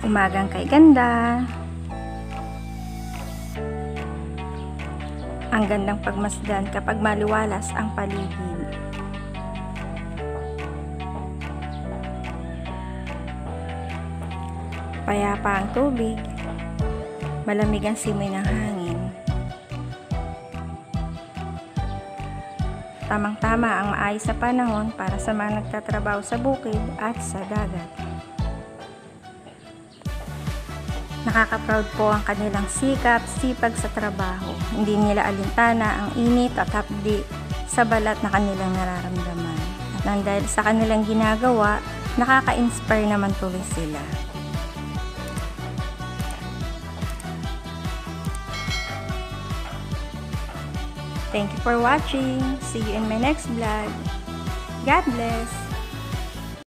Umagang kay ganda. Ang gandang pagmasdan kapag maliwalas ang paligid. Payapa ang tubig. Malamig ang simoy ng hangin. Tamang-tama ang maayos na panahon para sa mga nagtatrabaho sa bukid at sa dagat. Nakaka-proud po ang kanilang sikap, sipag sa trabaho. Hindi nila alintana ang init at hapdi sa balat na kanilang nararamdaman. At nang dahil sa kanilang ginagawa, nakaka-inspire naman tuloy sila. Thank you for watching. See you in my next vlog. God bless.